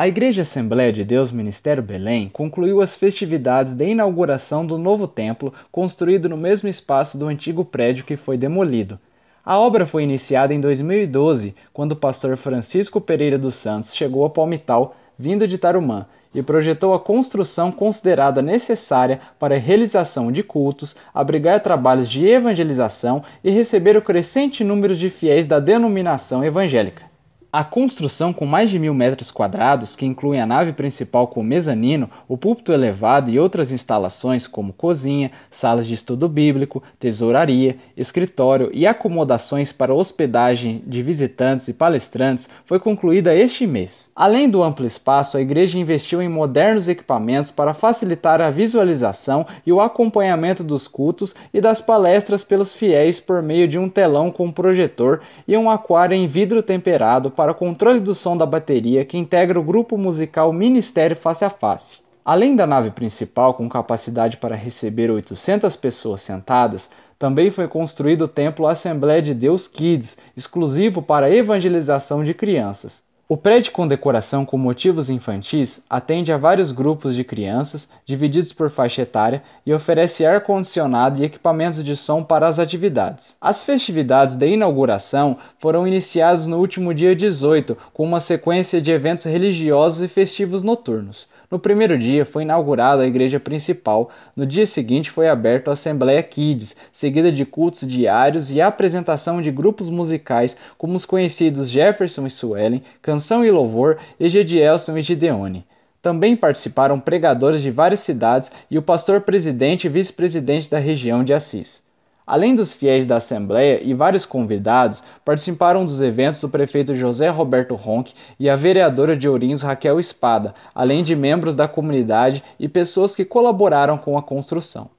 A Igreja Assembleia de Deus Ministério Belém concluiu as festividades de inauguração do novo templo, construído no mesmo espaço do antigo prédio que foi demolido. A obra foi iniciada em 2012, quando o pastor Francisco Pereira dos Santos chegou a Palmital, vindo de Tarumã, e projetou a construção considerada necessária para a realização de cultos, abrigar trabalhos de evangelização e receber o crescente número de fiéis da denominação evangélica. A construção com mais de mil metros quadrados, que inclui a nave principal com mezanino, o púlpito elevado e outras instalações como cozinha, salas de estudo bíblico, tesouraria, escritório e acomodações para hospedagem de visitantes e palestrantes, foi concluída este mês. Além do amplo espaço, a igreja investiu em modernos equipamentos para facilitar a visualização e o acompanhamento dos cultos e das palestras pelos fiéis por meio de um telão com projetor e um aquário em vidro temperado para controle do som da bateria que integra o grupo musical Ministério Face a Face. Além da nave principal, com capacidade para receber 800 pessoas sentadas, também foi construído o templo Assembleia de Deus Kids, exclusivo para evangelização de crianças. O prédio com decoração com motivos infantis atende a vários grupos de crianças, divididos por faixa etária, e oferece ar-condicionado e equipamentos de som para as atividades. As festividades de inauguração foram iniciadas no último dia 18, com uma sequência de eventos religiosos e festivos noturnos. No primeiro dia foi inaugurada a igreja principal, no dia seguinte foi aberta a Assembleia Kids, seguida de cultos diários e apresentação de grupos musicais como os conhecidos Jefferson e Suelen, Canção e Louvor e Gedielson e Gideone. Também participaram pregadores de várias cidades e o pastor presidente e vice-presidente da região de Assis. Além dos fiéis da Assembleia e vários convidados, participaram dos eventos o prefeito José Roberto Ronque e a vereadora de Ourinhos Raquel Espada, além de membros da comunidade e pessoas que colaboraram com a construção.